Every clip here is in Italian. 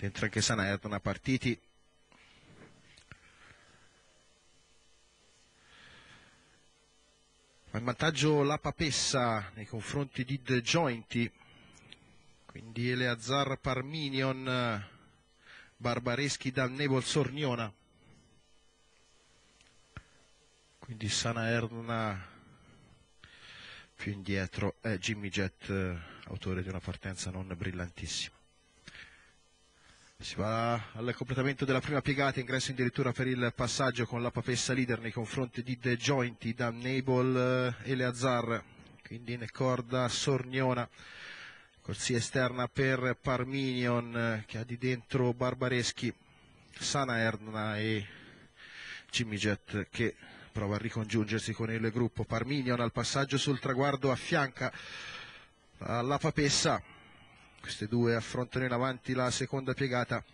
dentro anche Sanaerna partiti. Va in vantaggio la Papessa nei confronti di De Jointi, quindi Eleazar Parminion, Barbareschi dal Nebol Sorniona, quindi Sana Erna più indietro è Jimmy Jet, autore di una partenza non brillantissima. Si va al completamento della prima piegata, ingresso addirittura per il passaggio con la papessa leader nei confronti di The Jointy, da Nable e Leazzar, quindi in corda Sorniona, corsia esterna per Parminion che ha di dentro Barbareschi, Sana Erna e Jimmy Jet che prova a ricongiungersi con il gruppo. Parminion al passaggio sul traguardo affianca la papessa queste due affrontano in avanti la seconda piegata.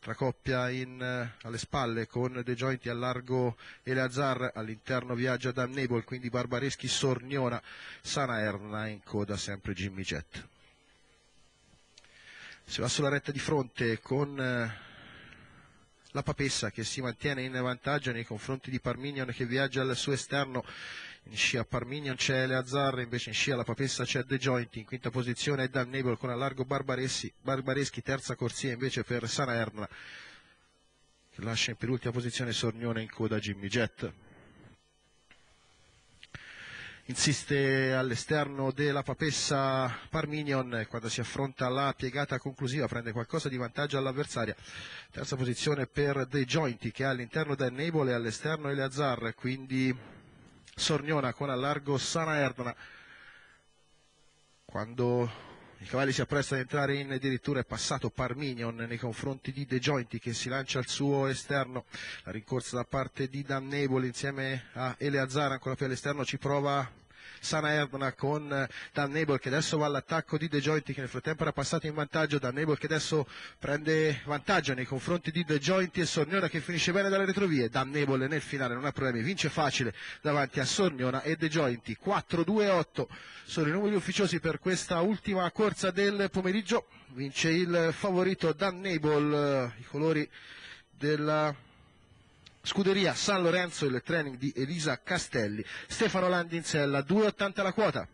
Tra coppia in, eh, alle spalle con De Jointi a largo Eleazar all'interno viaggia Dan Nebel quindi Barbareschi Sorniona Sana Erna in coda sempre Jimmy Jet si va sulla retta di fronte con eh, la Papessa che si mantiene in vantaggio nei confronti di Parminion che viaggia al suo esterno in scia Parminion c'è Leazzarra, invece in scia la Papessa c'è De Joint, in quinta posizione è Dan Nebel con a largo Barbareschi, terza corsia invece per Sana Erna, che lascia in penultima posizione Sornione in coda Jimmy Jet. Insiste all'esterno della Papessa Parminion quando si affronta la piegata conclusiva, prende qualcosa di vantaggio all'avversaria. Terza posizione per De Jointi che è all'interno Nebel e all'esterno Eleazar, quindi Sorniona con a largo Sana Erdona. Quando i cavalli si apprestano ad entrare in addirittura è passato Parminion nei confronti di De Jointi che si lancia al suo esterno. La rincorsa da parte di Dan Neboli insieme a Eleazar ancora più all'esterno ci prova Sana Erdona con eh, Dan Nebel che adesso va all'attacco di De Jointi che nel frattempo era passato in vantaggio. Dan Nebel che adesso prende vantaggio nei confronti di De Jointi e Sorniona che finisce bene dalle retrovie. Dan Nebel nel finale non ha problemi vince facile davanti a Sorniona e De Jointi 4-2-8 sono i numeri ufficiosi per questa ultima corsa del pomeriggio. Vince il favorito Dan Nebel i colori della Scuderia San Lorenzo, il training di Elisa Castelli, Stefano Landi in sella, 2,80 la quota.